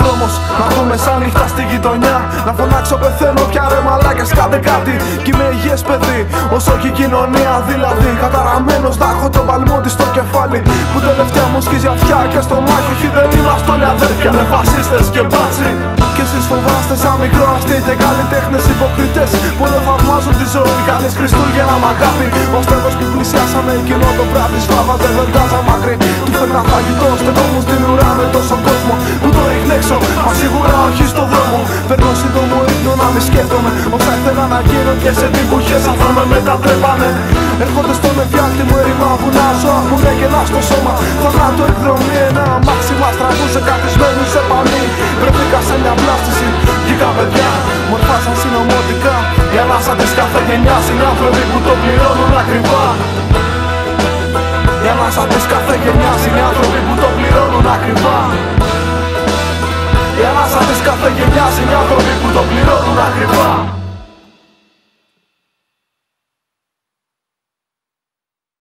δρόμος. Να δούμε σαν νύχτα στη γειτονιά. Να φωνάξω πεθαίνω πια ρε μαλάκια κάντε κάτι. Κι είμαι υγιές παιδί, όσο και η κοινωνία δηλαδή. Καταραμένος να έχω τον παλμό της στο κεφάλι. Που τελευταία μου σκίζει αυτιά και στο μάχη. Όχι δεν είμαστε όλοι αδέρφια με φασίστες και μπάτσι. Και εσείς φοβάστε σαν μικρό αστείτε καλλιτέχνες υποκριτές Που δεν θαυμάζουν τη ζωή. Καλής Χριστούγεννα μ' αγάπη. Ο στέλος που πλησιάσαμε εκείνο το βράδυ Σφάβατε βεντάζα μακρύ. Του φέρνα φαγητό στεγόμου στην ουρά με τόσο κόσμο Που το ρίχνει έξω. Μα σίγουρα όχι στο δρόμο. Παίρνω σύντομο ύπνο να μη σκέφτομαι. Όσα ήθελα να γίνω και σε τι εποχές θα με μετατρέπανε Έρχονται στον εφιάλτη μου έρημα που να ζω Που να στο σώμα. Θανάτο εκδρομή ένα αμάξι μας τραβούσε καθισμένους σε πανί. Βρεθήκα σε μια πλάστηση Γίγα παιδιά. Μορφάσαν συνωμοτικά Η ανάσα της κάθε γενιάς είναι άνθρωποι που το πληρώνουν ακριβά. Η ανάσα της κάθε γενιάς είναι